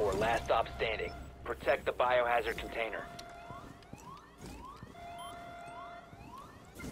OPFOR, last stop standing. Protect the biohazard container.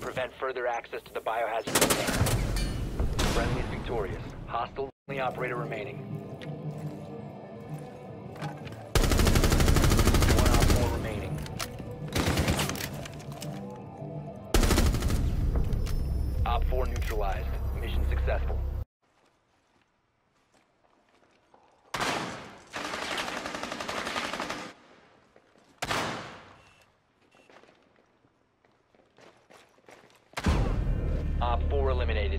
Prevent further access to the biohazard container. Friendly is victorious. Hostile only operator remaining. One OPFOR remaining. OPFOR neutralized. Mission successful. OPFOR eliminated.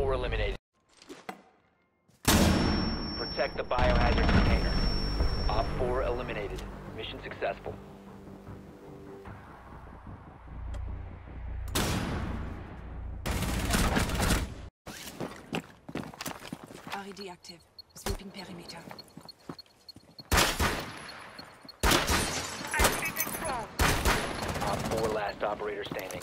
4 eliminated. Protect the biohazard container. Op 4 eliminated. Mission successful. RED active. Sweeping perimeter. Op 4 last operator standing.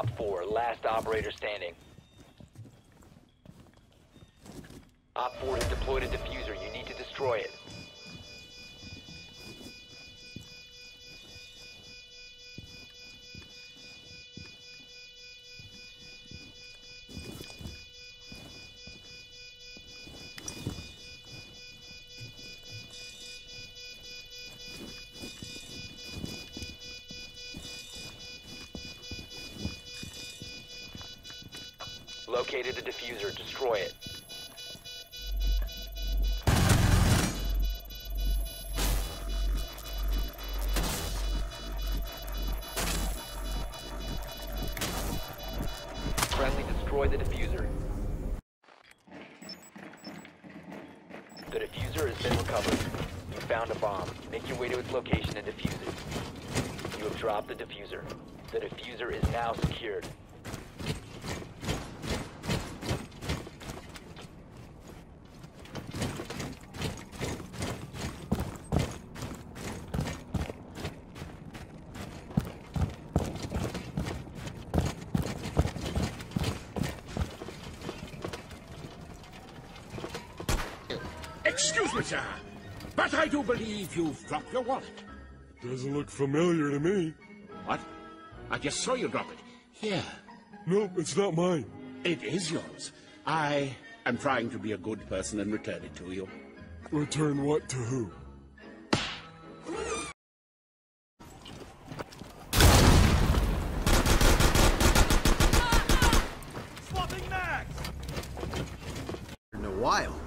OPFOR, last operator standing. OPFOR has deployed a defuser. You need to destroy it. Located the defuser. Destroy it. Friendly destroy the defuser. The defuser has been recovered. You found a bomb. Make your way to its location and defuse it. You have dropped the defuser. The defuser is now secured. Excuse me, sir, but I do believe you've dropped your wallet. Doesn't look familiar to me. What? I just saw you drop it. Here. Nope, it's not mine. It is yours. I am trying to be a good person and return it to you. Return what to who? in a while.